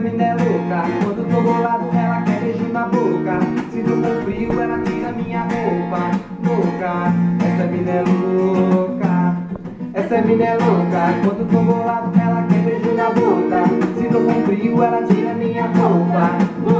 mina é louca Quando tô bolado ela quer beijo na boca. Se tô com frio ela tira minha roupa. Louca, essa mina é louca. Essa mina é louca. Quando tô bolado ela quer beijo na boca. Se tô com frio ela tira minha roupa. Louca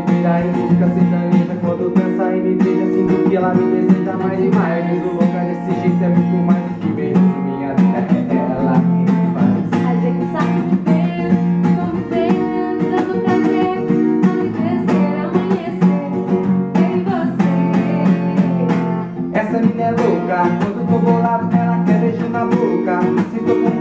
me vira e fica sertaneja é Quando dança e me beija, sinto que ela me deseja mais e mais. Mesmo louca é desse jeito é muito mais do que beijo Minha vida é ela que faz. A gente sabe que tem, como tem, dando prazer Anoitecer, amanhecer, em você. Essa mina é louca, quando tô bolado ela quer beijo na boca. Se tô